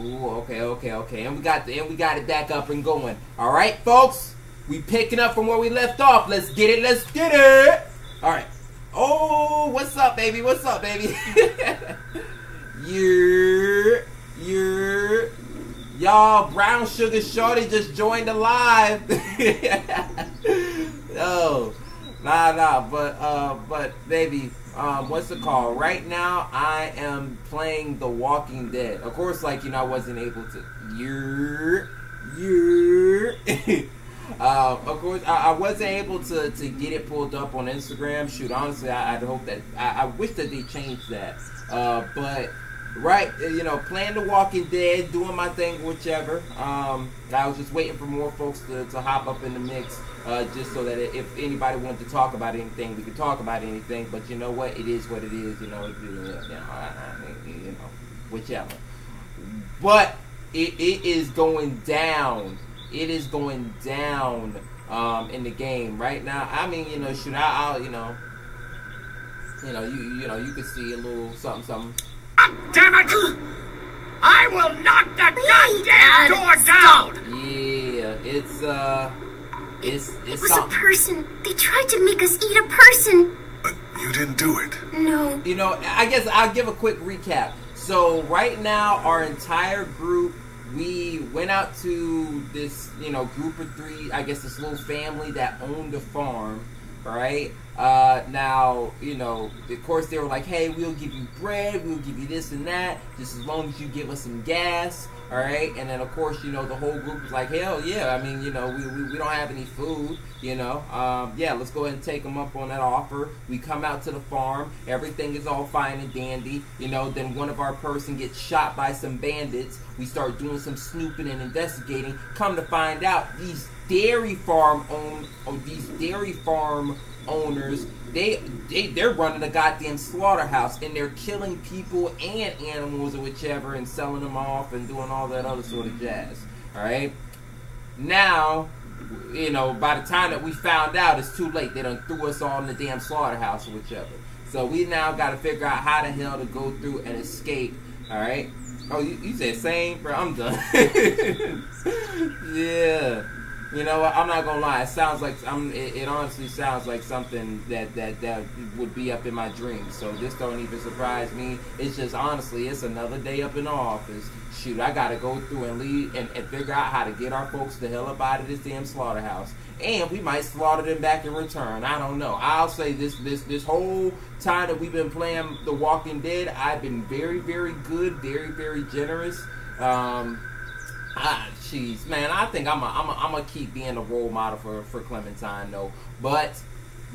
Ooh, okay, okay, okay. And we got the, and we got it back up and going. All right, folks. We picking up from where we left off. Let's get it. Let's get it. All right. Oh, what's up, baby? What's up, baby? you're, you're, y'all. Brown Sugar Shorty just joined the live. oh, nah, nah. But, uh, but, baby um, what's it called? Right now, I am playing The Walking Dead. Of course, like you know, I wasn't able to. You're, you're. uh, of course, I, I, wasn't able to, to get it pulled up on Instagram. Shoot, honestly, I, would hope that I, I, wish that they changed that. Uh, but right, you know, playing The Walking Dead, doing my thing, whichever. Um, I was just waiting for more folks to, to hop up in the mix uh, just so that if anybody wanted to talk about anything, we could talk about anything. But you know what? It is what it is. You know, you know, I, I, you know whichever. But it, it is going down. It is going down um, in the game right now. I mean, you know, should I? I'll, you know, you know, you you know, you could see a little something, something. damn it! I will knock that goddamn door down. Yeah, it's uh. It's, it's it was something. a person. They tried to make us eat a person. But you didn't do it. No. You know, I guess I'll give a quick recap. So right now, our entire group, we went out to this, you know, group of three. I guess this little family that owned a farm, right? Uh, now, you know, of course they were like, hey, we'll give you bread, we'll give you this and that, just as long as you give us some gas. All right, and then of course, you know, the whole group was like, hell yeah. I mean, you know, we, we, we don't have any food, you know. Um, yeah, let's go ahead and take them up on that offer. We come out to the farm, everything is all fine and dandy, you know. Then one of our person gets shot by some bandits. We start doing some snooping and investigating. Come to find out, these dairy farm own, or these dairy farm owners they they they're running a goddamn slaughterhouse and they're killing people and animals or whichever and selling them off and doing all that other sort of jazz. All right. Now, you know, by the time that we found out, it's too late. They done threw us all in the damn slaughterhouse or whichever. So we now got to figure out how the hell to go through and escape. All right. Oh, you, you said same, bro. I'm done. yeah. You know what? I'm not gonna lie. It sounds like I'm. It, it, honestly sounds like something that that that would be up in my dreams. So this don't even surprise me. It's just honestly, it's another day up in the office. Shoot, I gotta go through and lead and, and figure out how to get our folks the hell up out of this damn slaughterhouse. And we might slaughter them back in return. I don't know. I'll say this this this whole time that we've been playing The Walking Dead, I've been very very good, very very generous. Um, Ah, man. I think I'm a, I'm a, I'm gonna keep being a role model for for Clementine though. But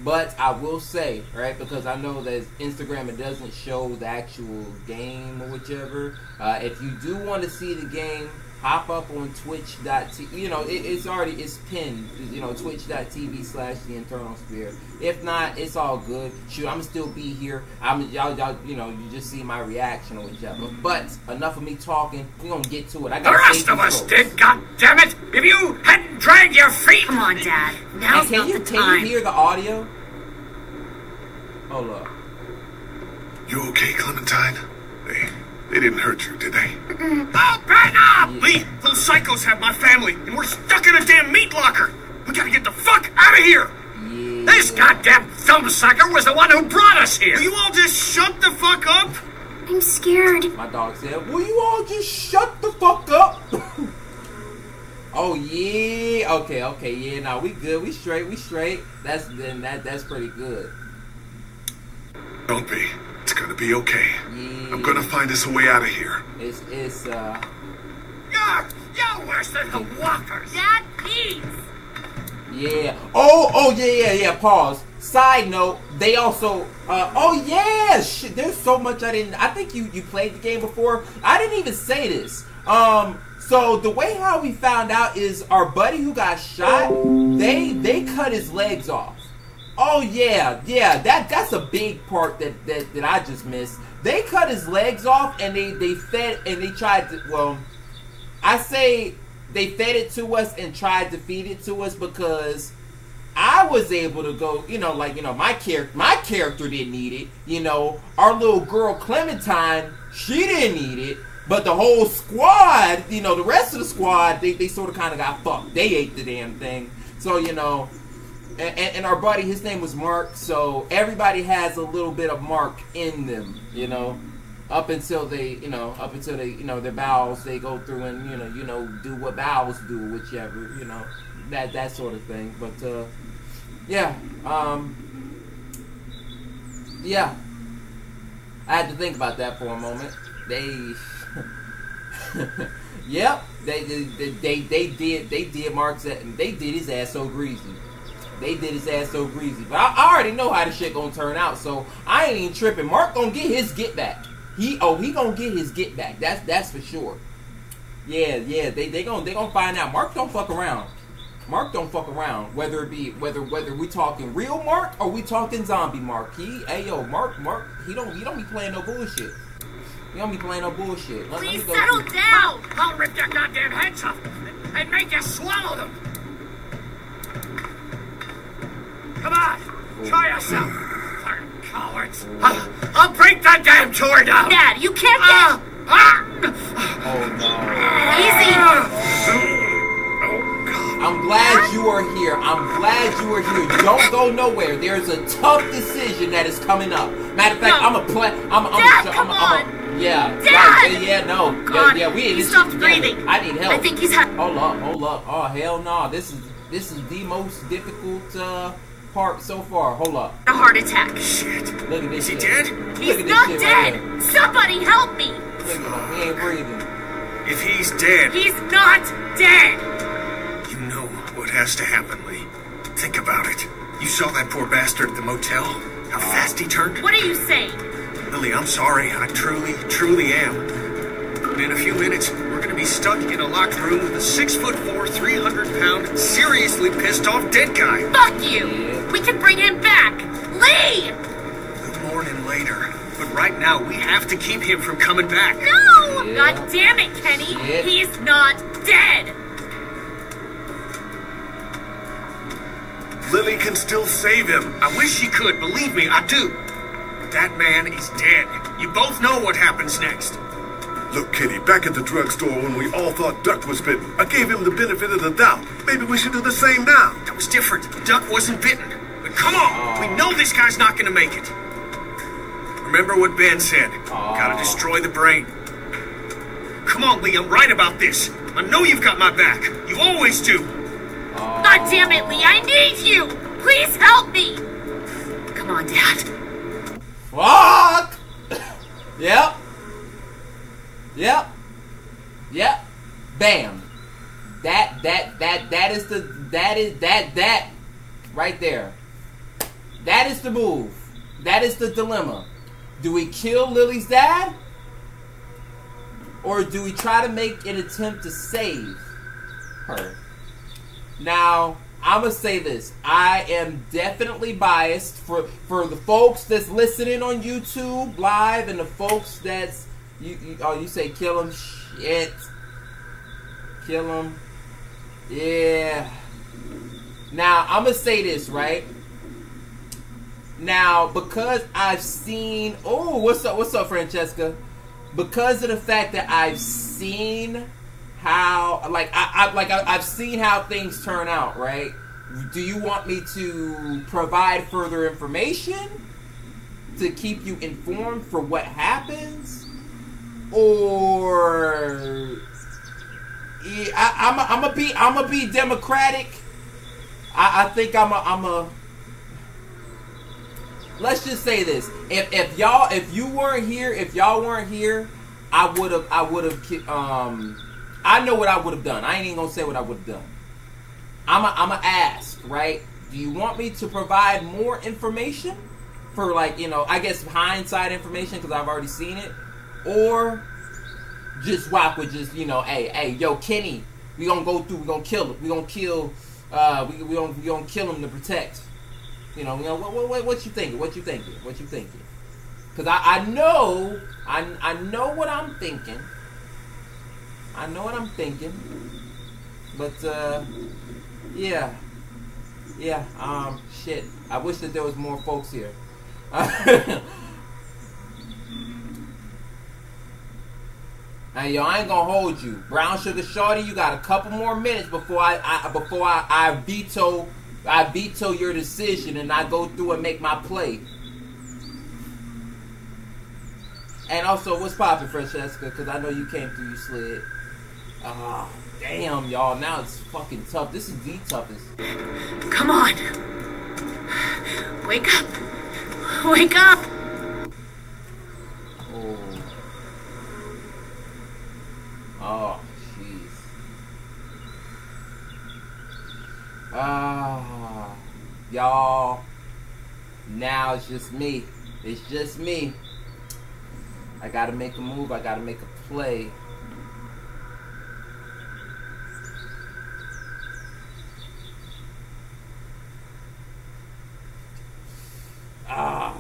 but I will say right because I know that Instagram it doesn't show the actual game or whichever. Uh, if you do want to see the game, hop up on twitch.tv you know it, it's already it's pinned you know twitch.tv slash the internal sphere if not it's all good. Shoot i'm still be here. I'm y'all y'all you know you just see my reaction or whichever but enough of me talking. We're gonna get to it. I got the rest of us did god damn it if you hadn't dragged your feet. Come on dad. Now's not you, the time can you hear the audio? Hold up. You okay clementine? Hey they didn't hurt you, did they? Oh, back up! Mm. Lee, those psychos have my family, and we're stuck in a damn meat locker. We gotta get the fuck out of here! Yeah. This goddamn thumbsucker was the one who brought us here! Will you all just shut the fuck up? I'm scared. My dog said, Will you all just shut the fuck up? oh yeah. Okay, okay, yeah, now we good, we straight, we straight. That's then that that's pretty good. Don't be. It's gonna be okay. Yeah. I'm gonna find us a way out of here. It's it's uh. You're you're worse than the walkers. Dad, please. Yeah. Oh oh yeah yeah yeah. Pause. Side note, they also. Uh, oh yeah. Shit, there's so much I didn't. I think you you played the game before. I didn't even say this. Um. So the way how we found out is our buddy who got shot. They they cut his legs off. Oh yeah, yeah. That that's a big part that that, that I just missed. They cut his legs off and they they fed and they tried to. Well, I say they fed it to us and tried to feed it to us because I was able to go. You know, like you know, my character my character didn't need it. You know, our little girl Clementine, she didn't need it. But the whole squad, you know, the rest of the squad, they, they sort of kind of got fucked. They ate the damn thing. So, you know, and, our buddy, his name was Mark. So everybody has a little bit of Mark in them, you know, up until they, you know, up until they, you know, their bowels, they go through and, you know, you know, do what bowels do, whichever, you know, that, that sort of thing. But, uh, yeah, um, yeah, I had to think about that for a moment. They yep, they, they they they did they did Mark's they did his ass so greasy. They did his ass so greasy. But I, I already know how the shit gonna turn out, so I ain't even tripping. Mark gonna get his get back. He oh he gonna get his get back. That's that's for sure. Yeah, yeah, they they gonna they gonna find out. Mark don't fuck around. Mark don't fuck around. Whether it be whether whether we talking real Mark or we talking zombie Mark. He hey yo Mark Mark he don't he don't be playing no bullshit. You don't be playing no bullshit. Let, Please let settle down. I'll, I'll rip their goddamn heads off and make you swallow them. Come on, try yourself. Fucking cowards. I'll, I'll break that damn door down. Dad, you can't get... Uh. Oh, no. Easy. I'm glad you are here. I'm glad you are here. Don't go nowhere. There's a tough decision that is coming up. Matter of fact, no. I'm a play. I'm, I'm, Dad, a, come I'm, I'm, on. Yeah. Dad! Right, yeah, no. God, yeah, yeah, we he stopped breathing. I need help. I think he's had. Hold up, hold up. Oh hell no! This is this is the most difficult uh, part so far. Hold up. A heart attack. Shit. Look at this. Is he shit. dead? He's not dead. Right Somebody help me. Look at him. He ain't breathing. If he's dead. He's not dead. You know what has to happen, Lee. Think about it. You saw that poor bastard at the motel? How fast he turned? What are you saying? Lily, I'm sorry. I truly, truly am. But in a few minutes, we're going to be stuck in a locked room with a six foot four, 300 pound, seriously pissed off dead guy. Fuck you! We can bring him back! Lee! We'll mourn him later. But right now, we have to keep him from coming back. No! Yeah. God damn it, Kenny! Yeah. He's not dead! Lily can still save him. I wish she could. Believe me, I do. That man is dead. You both know what happens next. Look, Kenny, back at the drugstore when we all thought Duck was bitten, I gave him the benefit of the doubt. Maybe we should do the same now. That was different. Duck wasn't bitten. Know this guy's not gonna make it. Remember what Ben said. Gotta oh. destroy the brain. Come on, Lee, I'm right about this. I know you've got my back. You always do. Oh. God damn it, Lee, I need you! Please help me! Come on, Dad. Fuck! yep. Yep. Yep. Bam. That that that that is the that is that that right there. That is the move. That is the dilemma. Do we kill Lily's dad? Or do we try to make an attempt to save her? Now, I'm gonna say this. I am definitely biased for for the folks that's listening on YouTube live and the folks that's you, you oh you say kill them shit kill them yeah. Now I'm gonna say this right. Now because I've seen oh what's up what's up Francesca because of the fact that I've seen how like I, I like I, I've seen how things turn out, right? Do you want me to provide further information to keep you informed for what happens, or yeah, I, am a, I'm a be I'm gonna be democratic. I, I think I'm a I'm a. Let's just say this: if if y'all if you weren't here, if y'all weren't here, I would have I would have um I know what I would have done. I ain't even gonna say what I would have done. I'm a, I'm a ask, right? Do you want me to provide more information for like you know I guess hindsight information because I've already seen it, or just rock with just you know hey hey yo Kenny we gonna go through we gonna kill him we gonna kill uh we we gonna we gonna kill him to protect you know you know what what, what you thinking what you thinking what you thinking because I I know I I know what I'm thinking I know what I'm thinking. But, uh, yeah. Yeah, um, shit. I wish that there was more folks here. Hey yo, I ain't gonna hold you, Brown Sugar Shorty. You got a couple more minutes before I, I before I, I veto I veto your decision and I go through and make my play. And also, what's poppin', Francesca? Because I know you came through, you slid. Ah, damn, y'all. Now it's fucking tough. This is the toughest. Come on. Wake up. Wake up. Oh. Oh, jeez. Ah, y'all. Now it's just me. It's just me. I gotta make a move. I gotta make a play. Ah.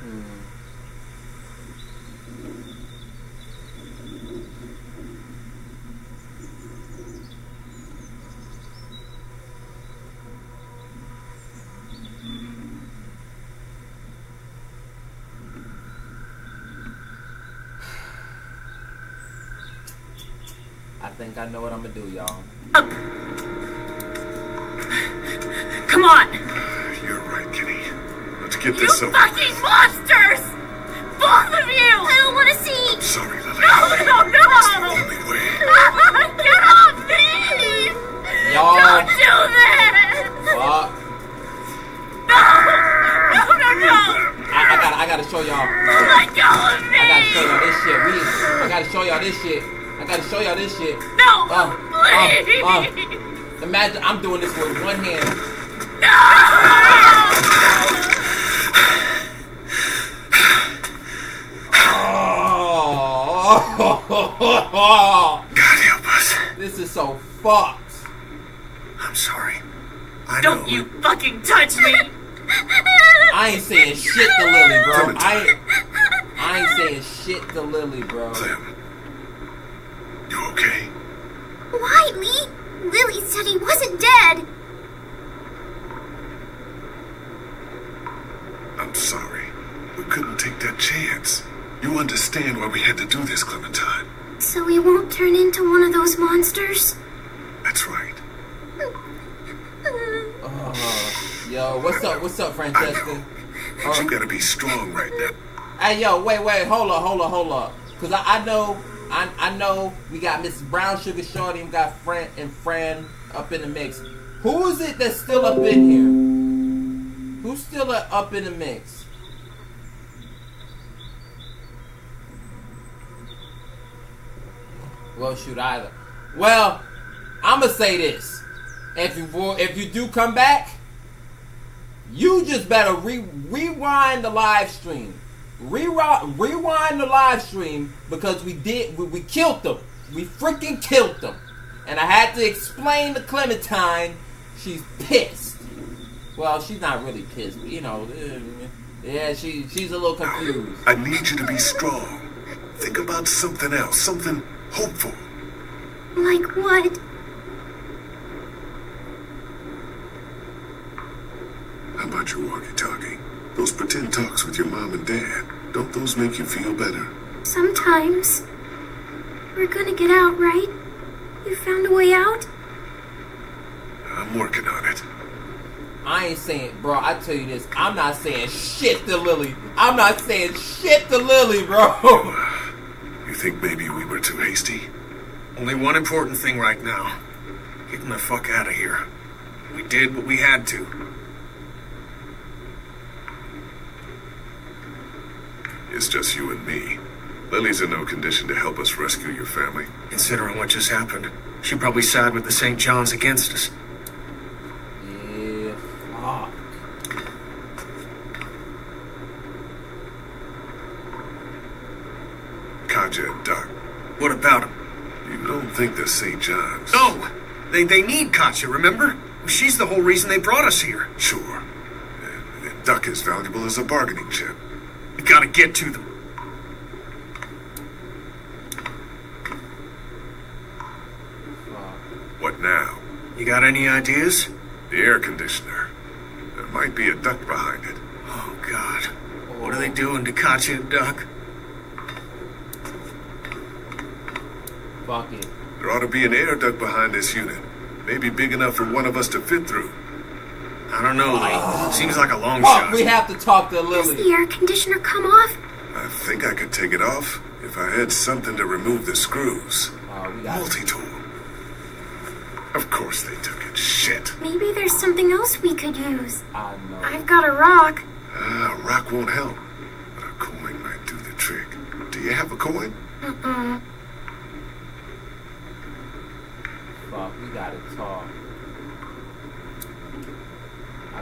Hmm. I know what I'm gonna do, y'all. Come on. You're right, Kenny. Let's get You this over. You fucking monsters! Both of you! I don't want to see. Sorry, Lily. No, no, no! Only way. Get off me! Y'all. Don't do this! Fuck. No! No, no, no! I, I gotta, I gotta show y'all. Let go of me! I gotta show y'all this shit. We, I gotta show y'all this shit. I gotta show y'all this shit. No! Uh, please! uh, uh. Imagine I'm doing this with one hand. Oh. God help us. this is so fucked. I'm sorry. I Don't know. you fucking touch me! I ain't saying shit to Lily, bro. I ain't, I ain't saying shit to Lily, bro. Clem. You okay? Why, Lee? Lily said he wasn't dead. I'm sorry. We couldn't take that chance. You understand why we had to do this, Clementine. So he won't turn into one of those monsters? That's right. Oh, yo, what's up? What's up, I Francesca? know. But you gotta be strong right now. Hey, yo, wait, wait, hold up, hold up, hold up. Cause I, I know, I, I know we got Mrs. Brown Sugar Shorty and got Fran and Fran up in the mix. Who is it that's still up in here? Who's still up in the mix? Well, shoot, either. Well, I'ma say this: if you if you do come back, you just better re- rewind the live stream. Rewind, rewind the live stream because we did we, we killed them. We freaking killed them, and I had to explain to Clementine. She's pissed. Well, she's not really pissed, but you know, eh, yeah, she she's a little confused. I need you to be strong. Think about something else, something hopeful. Like what? How about your walkie-talkie? Those pretend talks with your mom and dad. Don't those make you feel better? Sometimes. We're gonna get out, right? You found a way out? I'm working on it. I ain't saying, bro. I tell you this, I'm not saying shit to Lily. I'm not saying shit to Lily, bro. You think maybe we were too hasty? Only one important thing right now. Getting the fuck out of here. We did what we had to. It's just you and me. Lily's in no condition to help us rescue your family. Considering what just happened, she probably side with the St. John's against us. Yeah, fuck. Katjaa and Duck, What about him? you don't think the St. John's... No! They, they need Katjaa, remember? She's the whole reason they brought us here. Sure. And, and Duck is valuable as a bargaining chip. We gotta get to them. What now? You got any ideas? The air conditioner. There might be a duck behind it. Oh, God. What are they doing to Katjaa and Duck? Fuck it. There ought to be an air duct behind this unit. Maybe big enough for one of us to fit through. I don't know, Lee. Seems like a long Oh, shot. we have to talk to Does the air conditioner come off? I think I could take it off if I had something to remove the screws. Oh, Multi-tool. Of course they took it. Shit. Maybe there's something else we could use. I know. I've got a rock. Ah, a rock won't help. But a coin might do the trick. Do you have a coin? Uh-uh. Fuck, we gotta talk.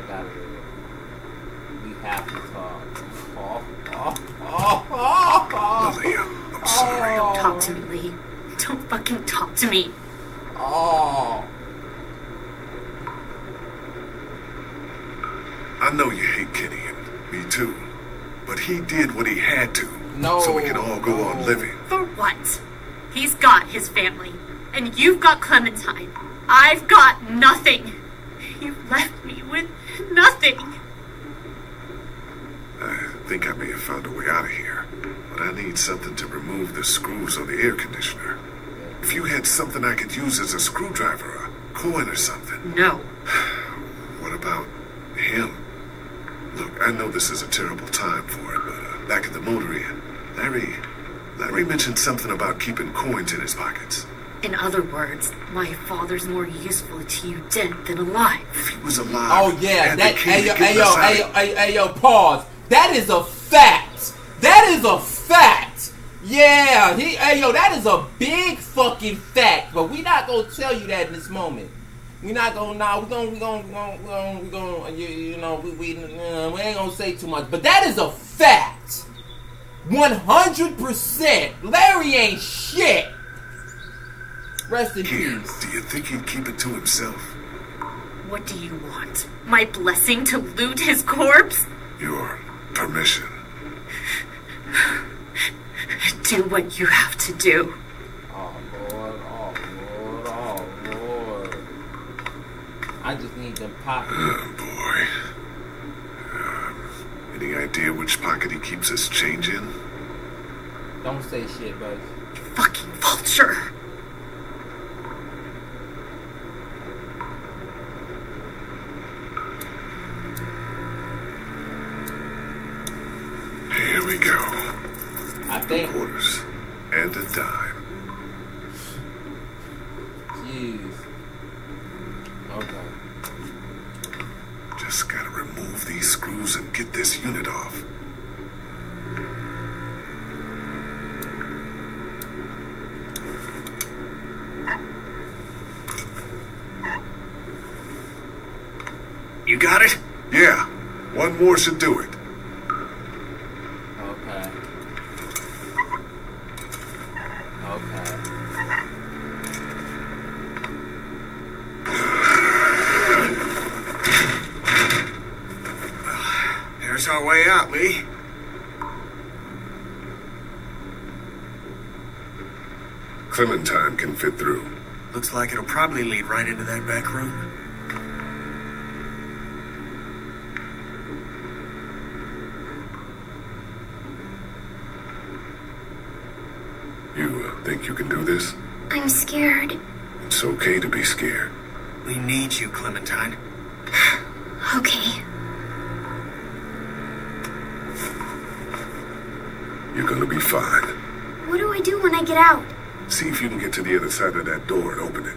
I gotta. We have to talk. Oh, oh, oh, oh, oh, Lily, I'm I'm sorry. oh, Talk to me, Lee. Don't fucking talk to me. oh. I know you hate Kenny, and me too. But he did what he had to. No, So we can all go on no. living. For what? He's got his family, and you've got Clementine. I've got nothing. You left me with nothing. I think I may have found a way out of here. But I need something to remove the screws on the air conditioner. If you had something I could use as a screwdriver, a coin or something. No. What about him? Look, I know this is a terrible time for it, but uh, back at the motor inn, Larry, Larry mentioned something about keeping coins in his pockets. In other words, my father's more useful to you dead than alive. If he was alive, Oh yeah, and that. the Hey yo, hey yo, hey yo, hey, hey yo, pause. That is a fact. That is a fact. Yeah, he, hey yo, that is a big fucking fact. But we not gonna tell you that in this moment. We not gonna, nah, we gonna, we gonna, we gonna, we gonna, we gonna you, you know, we, we, uh, we ain't gonna say too much. But that is a fact. One hundred percent. Larry ain't shit. Rest in Here, peace. do you think he'd keep it to himself? What do you want? My blessing to loot his corpse? Your permission. Do what you have to do. Oh Lord, oh Lord, oh Lord. I just need them pockets. Oh boy. Um, any idea which pocket he keeps his change in? Don't say shit, bud. Fucking vulture. Here we go. I think. Quarters and a dime. Jeez. Okay. Just gotta remove these screws and get this unit off. You got it? Yeah, one more should do it. Okay. Okay. There's our way out, Lee. Clementine can fit through. Looks like it'll probably lead right into that back room. You uh, think you can do this? I'm scared. It's okay to be scared. We need you, Clementine. Okay. You're gonna be fine. What do I do when I get out? See if you can get to the other side of that door and open it.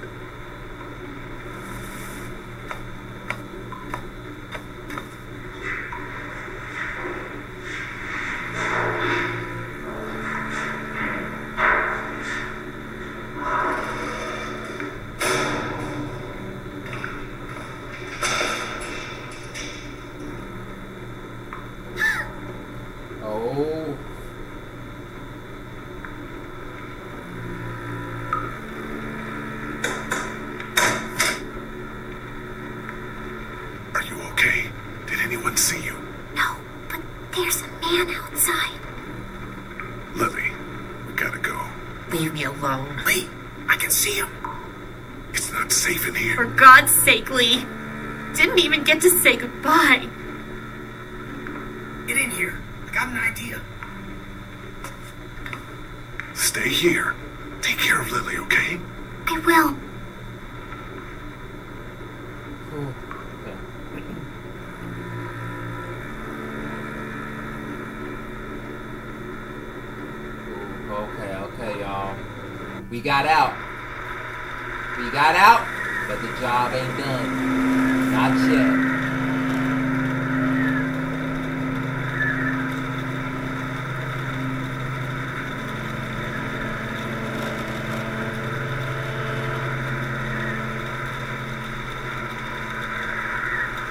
Oh. Are you okay? Did anyone see you? No, but there's a man outside. Lily, we gotta go. Leave me alone. Lee, I can see him. It's not safe in here. For God's sake, Lee. didn't even get to say goodbye. Get in here. I got an idea. Stay here. Take care of Lily, okay? I will. Cool. Okay, okay, y'all. We got out. We got out, but the job ain't done. Not yet.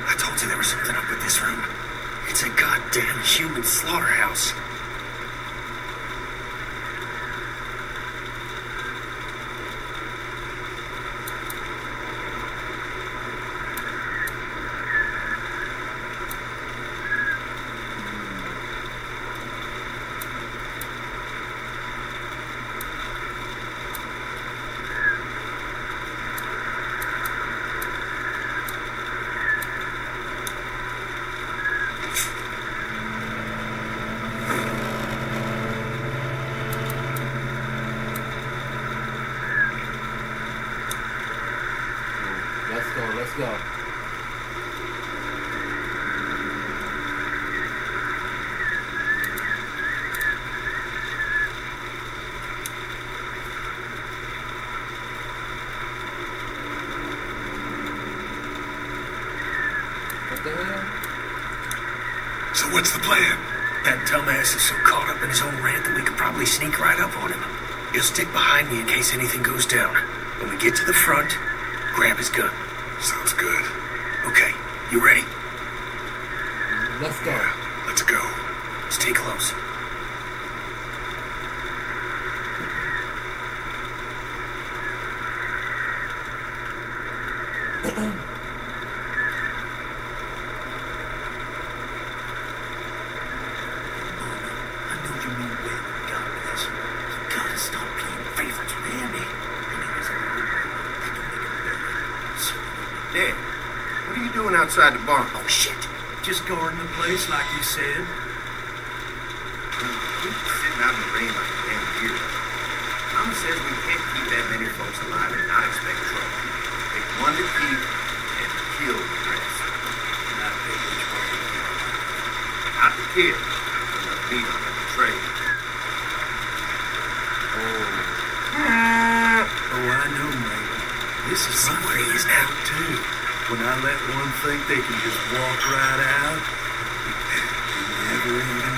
I told you there was something up with this room. It's a goddamn human slaughterhouse. Let's go? So what's the plan? That dumbass is so caught up in his own rant that we could probably sneak right up on him. He'll stick behind me in case anything goes down. When we get to the front, grab his gun. Sounds good. Okay, you ready? Let's go. Let's go. Stay close. I know you mean well you got this. You gotta stop playing favorites with Andy. I mean, there's a little that don't make it better. So, Dad, what are you doing outside the barn? oh shit! Just guarding the place like you said. Sitting out in the rain like a damn deer. Mama says we can't keep that many folks alive and not expect trouble. Pick one to keep and kill the rest. Not pick which one to kill. Not the kid. Enough meat on the trade. Oh. oh, I know, Mabel. This is See my where he is favorite now? part, too. When I let one think they can just walk right out, Mm-hmm.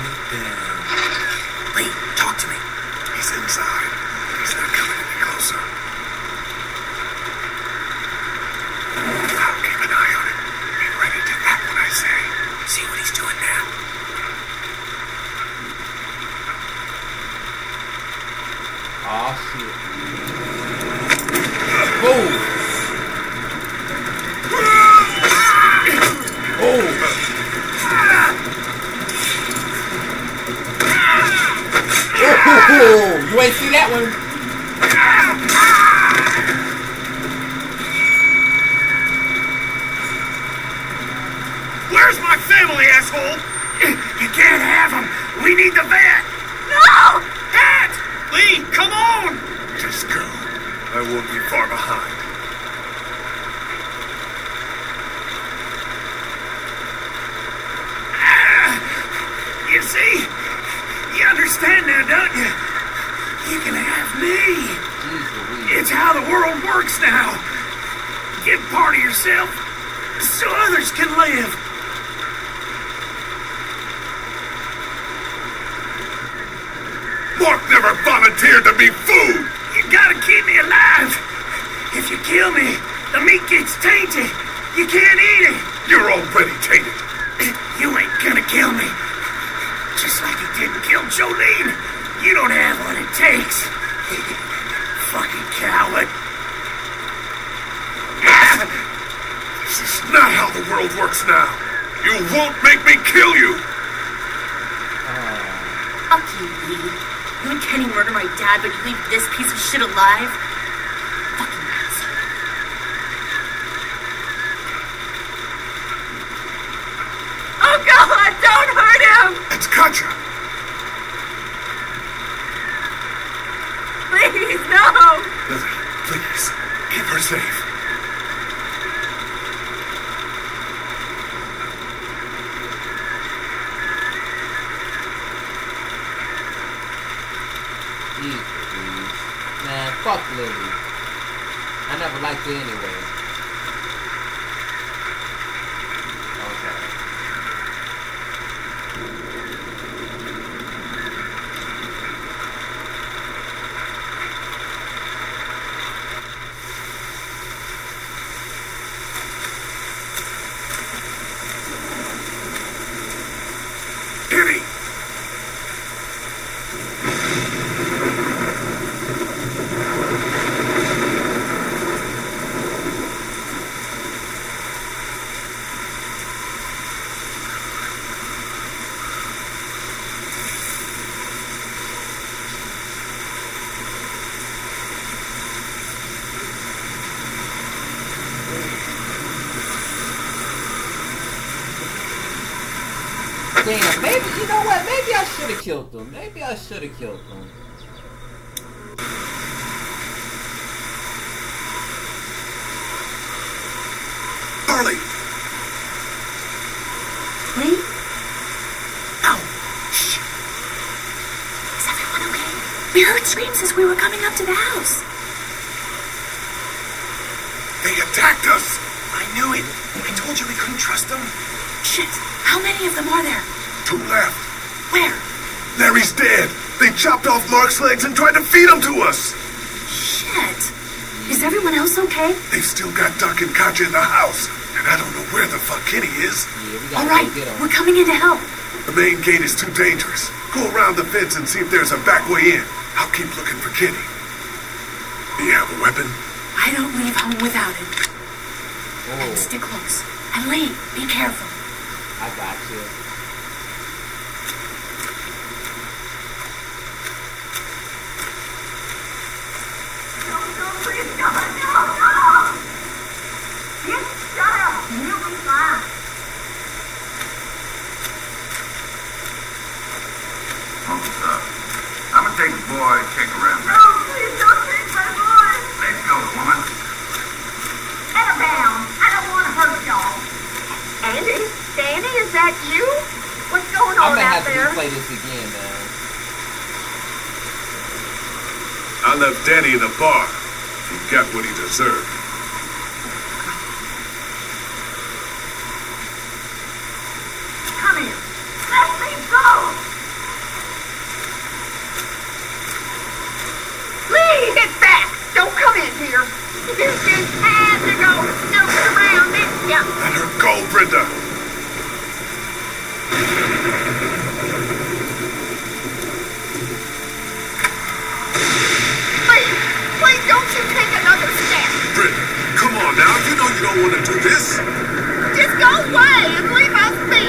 Works now. Give part of yourself so others can live. Mark never volunteered to be food! You gotta keep me alive. If you kill me, the meat gets tainted. You can't eat it. You're already tainted. You ain't gonna kill me. Just like you didn't kill Jolene. You don't have what it takes. Fucking coward. not how the world works now. You won't make me kill you! Ah. Fuck you, Lee. You and Kenny murder my dad, but you leave this piece of shit alive? Fucking asshole. Oh god, don't hurt him! It's Katjaa. Please, no! Please, keep her safe. Fuck Lily. I never liked her anyway. Okay. Kenny! Damn, maybe, you know what? Maybe I should have killed them. Maybe I should have killed them. Carley! Lee? Ow! Shh! Is everyone okay? We heard screams as we were coming up to the house. They attacked us! I knew it. I told you we couldn't trust them. Shit. How many of them are there? Two left. Where? Larry's dead! They chopped off Mark's legs and tried to feed him to us! Shit. Is everyone else okay? They've still got Duck and Katjaa in the house, and I don't know where the fuck Kenny is. Yeah, we All gotta right, go get them. we're coming in to help. The main gate is too dangerous. Go around the fence and see if there's a back way in. I'll keep looking for Kenny. Do you have a weapon? I don't leave home without it. Oh, Stick close. And Lee, be careful. I got you. Hold up. I'm gonna take the boy and check around. No, please don't take my boy. Let's go, woman. Get him down. I don't want to hurt y'all. Andy? Danny, is that you? What's going I'm on gonna out have to there? replay this again, man. I left Danny in the bar. He got what he deserved. Come here. Let me go. Lee, get back. Don't come in here. You just had to go snooping around, didn't? Let her go, Brenda. Lee, please don't you take another step. Brenda, come on now. You don't want to do this. Just go away and leave us be.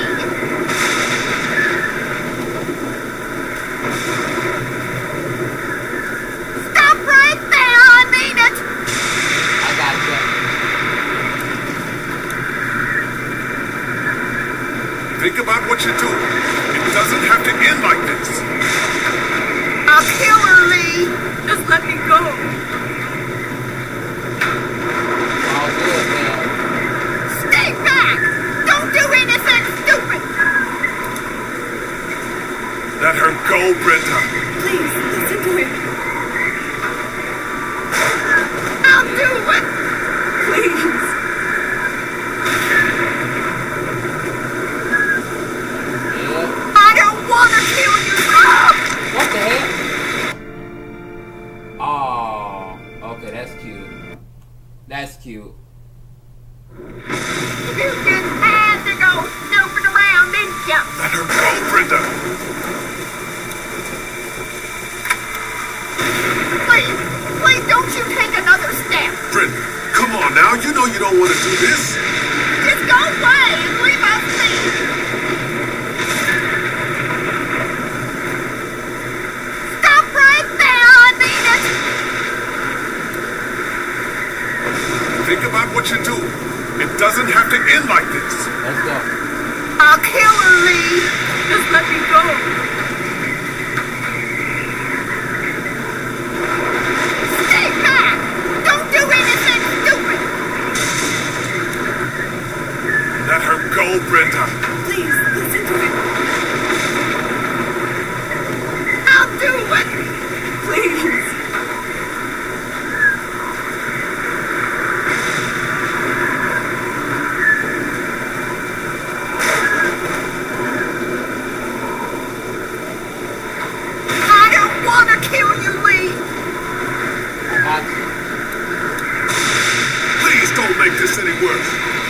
Stop right there, I mean it. I got you. Think about what you're doing. It doesn't have to end like this. I'll kill her, Lee. Just let me go. Let her go, Brenda. Please, want to kill you, Lee. Please don't make this any worse.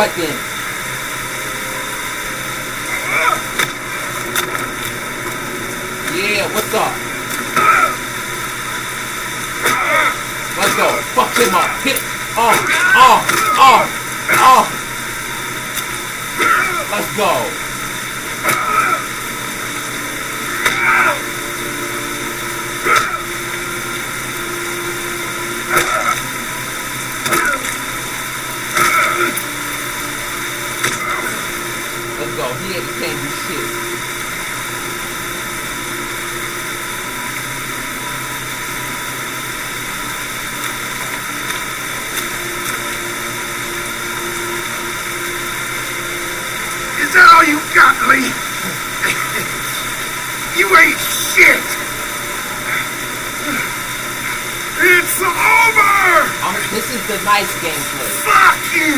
What in. Is that all you got, Lee? you ain't shit! It's over! I'm, this is the nice gameplay. Fuck you!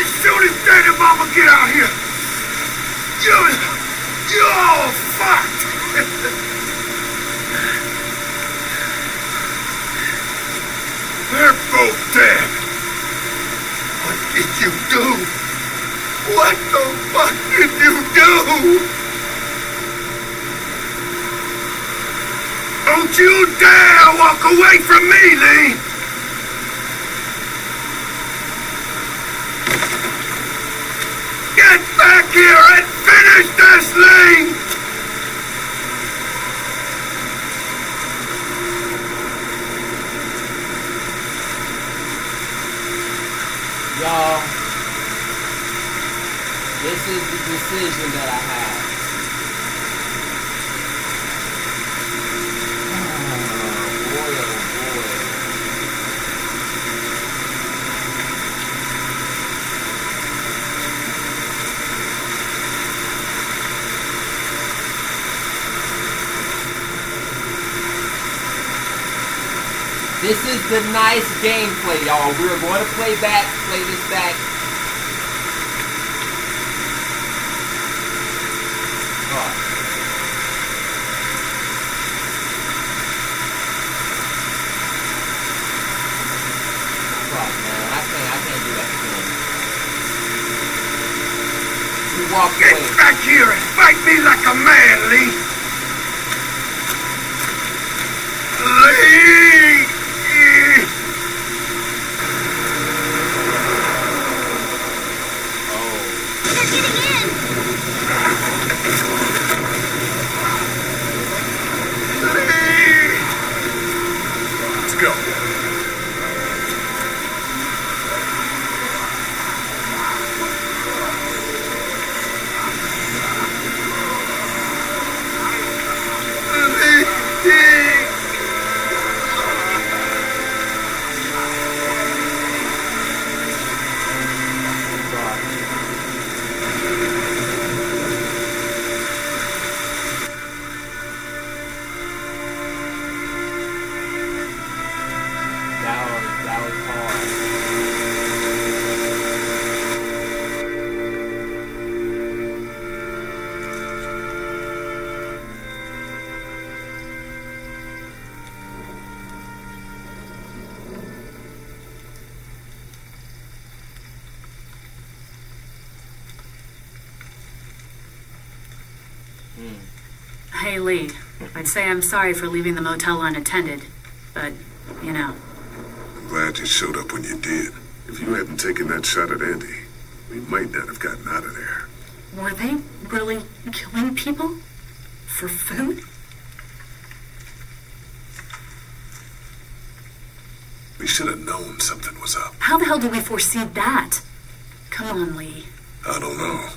As soon as Daddy and Mama get out here, you, you're all fucked! They're both dead. What did you do? What the fuck did you do? Don't you dare walk away from me, Lee! Get back here and finish this, Lee! Y'all, decision that I have. Oh. This is the nice gameplay, y'all. We're going to play back, play this back. Oh. Fuck, man. I can't, I can't do that. walked Get away. back here and fight me like a man, Lee. Hey, Lee. I'd say I'm sorry for leaving the motel unattended, but, you know. I'm glad you showed up when you did. If you hadn't taken that shot at Andy, we might not have gotten out of there. Were they really killing people? For food? We should have known something was up. How the hell did we foresee that? Come on, Lee. I don't know.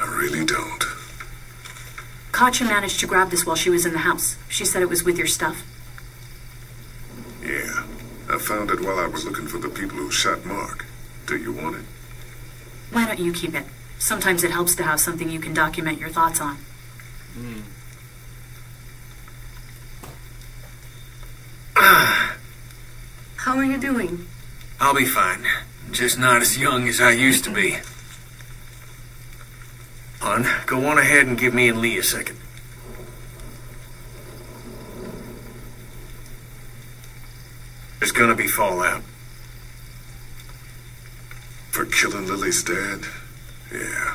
I really don't. Katjaa managed to grab this while she was in the house. She said it was with your stuff. Yeah. I found it while I was looking for the people who shot Mark. Do you want it? Why don't you keep it? Sometimes it helps to have something you can document your thoughts on. Hmm. How are you doing? I'll be fine. Just not as young as I used to be. Hon, go on ahead and give me and Lee a second. There's gonna be fallout. For killing Lilly's dad? Yeah,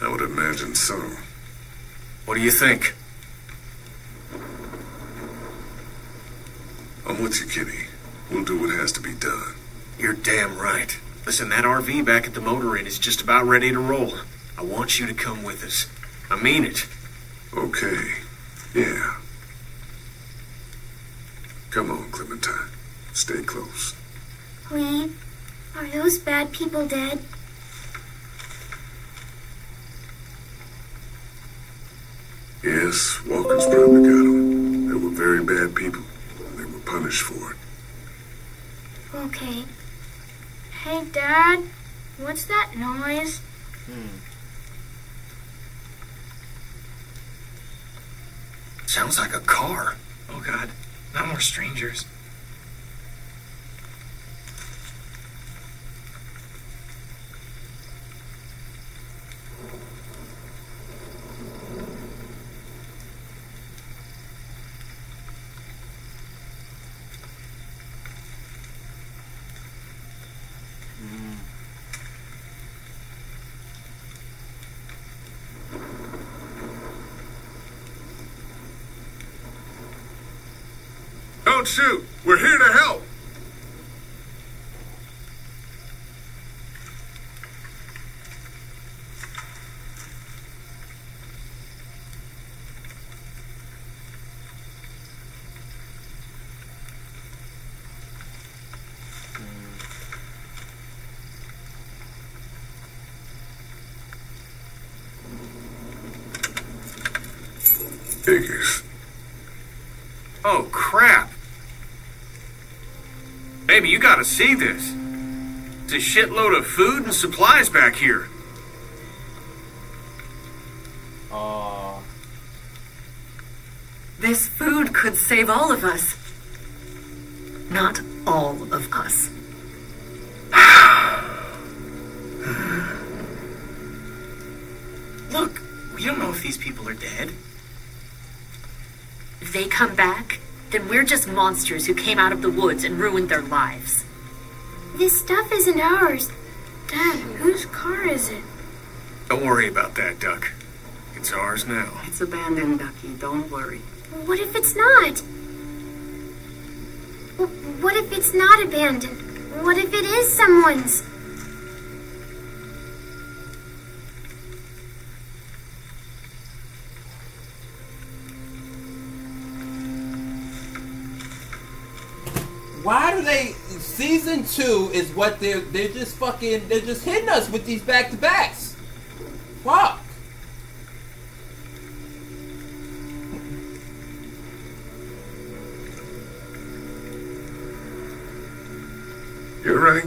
I would imagine so. What do you think? I'm with you, Kenny. We'll do what has to be done. You're damn right. Listen, that RV back at the motor inn is just about ready to roll. I want you to come with us. I mean it. Okay. Yeah. Come on, Clementine. Stay close. Lee, are those bad people dead? Yes, Walker's probably got them. They were very bad people. They were punished for it. Okay. Hey, Dad, what's that noise? Hmm. Sounds like a car. Oh god, not more strangers. Don't shoot! We're here to help! Figures. Oh, crap. Baby, you gotta see this. It's a shitload of food and supplies back here. Aw. This food could save all of us. Not all of us. Look, we don't know if these people are dead. If they come back, then we're just monsters who came out of the woods and ruined their lives. This stuff isn't ours. Dad, whose car is it? Don't worry about that, Duck. It's ours now. It's abandoned, Ducky. Don't worry. What if it's not? What if it's not abandoned? What if it is someone's? Why do they? Season two is what they're they're just fucking they're just hitting us with these back to backs. Fuck. You're right.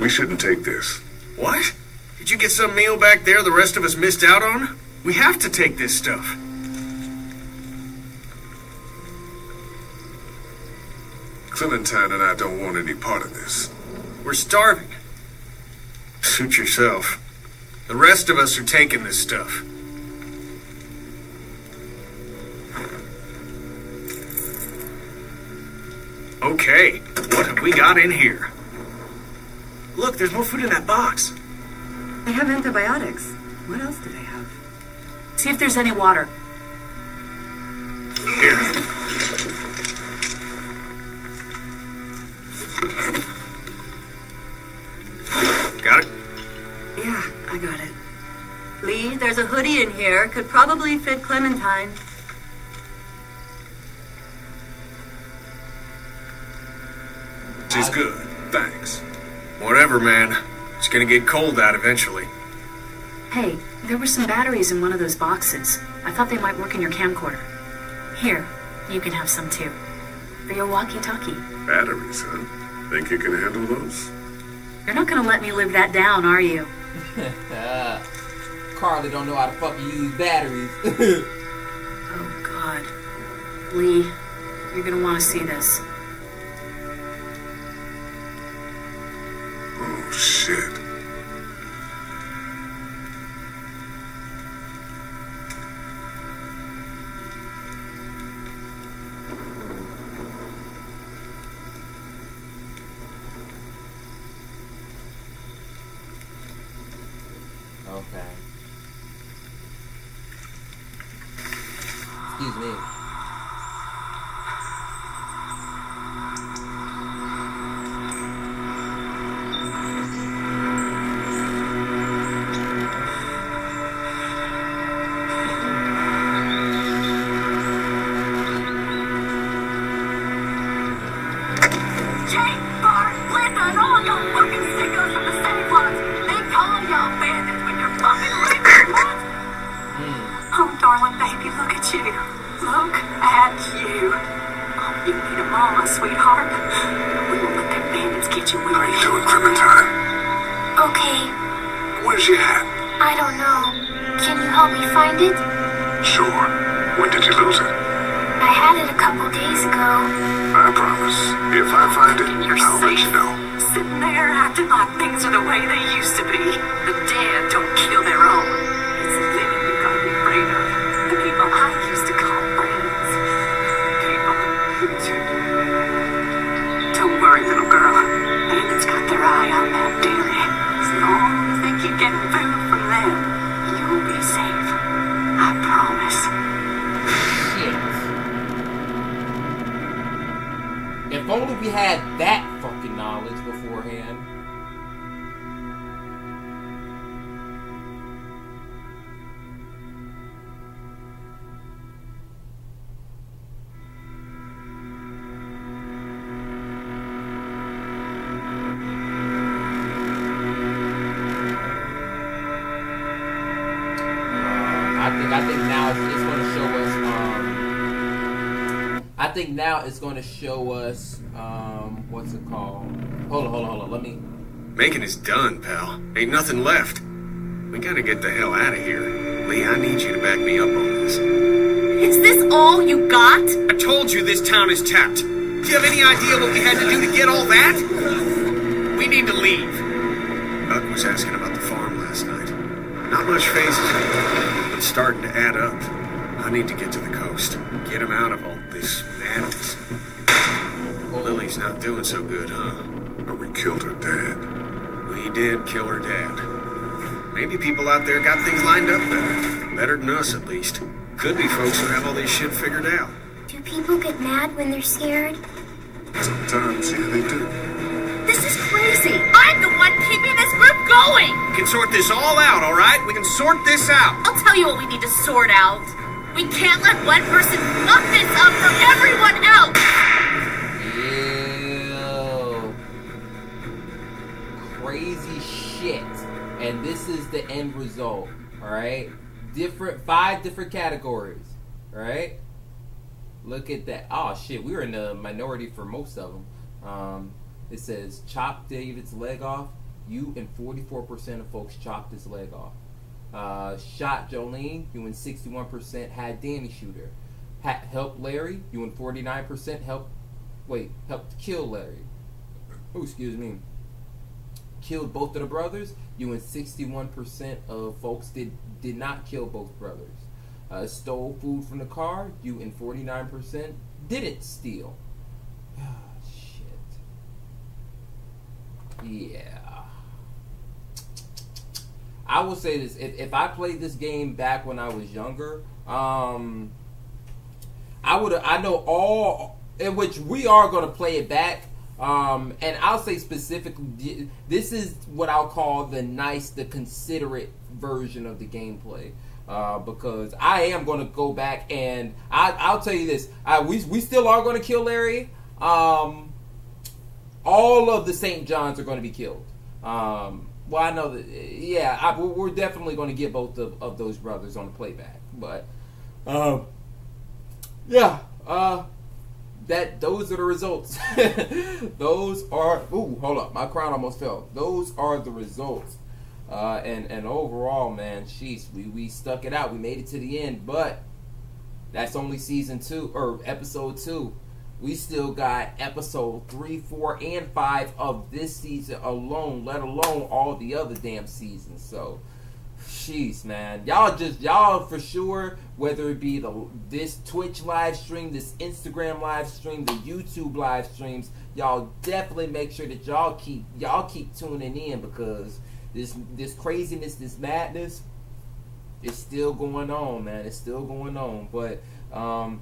We shouldn't take this. What? Did you get some meal back there the rest of us missed out on? We have to take this stuff. Clementine and I don't want any part of this. We're starving. Suit yourself. The rest of us are taking this stuff. Okay, what have we got in here? Look, there's more food in that box. They have antibiotics. What else do they have? See if there's any water. Hoodie in here. Could probably fit Clementine. She's good. Thanks. Whatever, man. It's gonna get cold out eventually. Hey, there were some batteries in one of those boxes. I thought they might work in your camcorder. Here, you can have some too. For your walkie-talkie. Batteries, huh? Think you can handle those? You're not gonna let me live that down, are you? Carley don't know how to fucking use batteries. Oh, God. Lee, you're gonna want to see this. Oh, shit. okay. Excuse me. Had that fucking knowledge beforehand. Uh, I think now it's, gonna show us um I think now it's going to show us. Um, I think now it's going to show us. Um, what's it called? Hold on, hold on, hold on. Let me. Macon is done, pal. Ain't nothing left. We gotta get the hell out of here. Lee, I need you to back me up on this. Is this all you got? I told you this town is tapped. Do you have any idea what we had to do to get all that? We need to leave. Duck was asking about the farm last night. Not much phases, but it's starting to add up. I need to get to the coast. Get him out of all this madness. Lilly's not doing so good, huh? But we killed her dad. We did kill her dad. Maybe people out there got things lined up better. Better than us, at least. Could be folks who have all this shit figured out. Do people get mad when they're scared? Sometimes, yeah, they do. This is crazy. I'm the one keeping this group going. We can sort this all out, all right? We can sort this out. I'll tell you what we need to sort out. We can't let one person fuck this up for everyone else. Crazy shit. And this is the end result. Alright? Different five different categories. Alright? Look at that. Oh shit, we were in the minority for most of them. Um, it says chop David's leg off. You and 44% of folks chopped his leg off. Uh, shot Jolene. You and 61% had Danny shoot her. Ha- helped Larry. You and 49% helped. Wait, helped kill Larry. Oh, excuse me. Killed both of the brothers. You and 61% of folks did did not kill both brothers. Uh, stole food from the car. You and 49% didn't steal. Ah, shit. Yeah. I will say this: if, if I played this game back when I was younger, um, I would. I know all in which we are going to play it back. Um, and I'll say specifically, this is what I'll call the nice, the considerate version of the gameplay. Uh, because I am going to go back and I, will tell you this: I, we we still are going to kill Larry. Um, all of the St. Johns are going to be killed. Um, well, I know that. Yeah, I, we're definitely going to get both of, of those brothers on the playback. But, um, yeah, uh, that those are the results. those are. Ooh, hold up, my crown almost fell. Those are the results. Uh, and and overall, man, sheesh, we we stuck it out. We made it to the end, but that's only season two or episode two. We still got episode three, four, and five of this season alone, let alone all the other damn seasons. So, jeez, man, y'all just y'all for sure. Whether it be the this Twitch live stream, this Instagram live stream, the YouTube live streams, y'all definitely make sure that y'all keep y'all keep tuning in because this this craziness, this madness, is still going on, man. It's still going on. But um,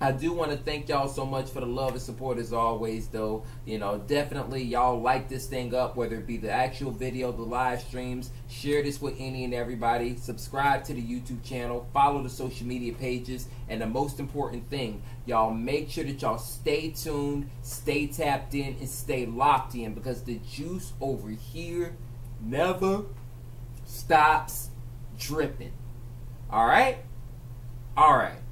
I do want to thank y'all so much for the love and support as always, though. You know, definitely y'all like this thing up, whether it be the actual video, the live streams. Share this with any and everybody. Subscribe to the YouTube channel. Follow the social media pages. And the most important thing, y'all make sure that y'all stay tuned, stay tapped in, and stay locked in because the juice over here never stops dripping. All right? All right.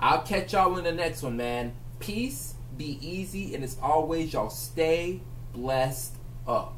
I'll catch y'all in the next one, man. Peace, be easy, and as always, y'all stay blessed up.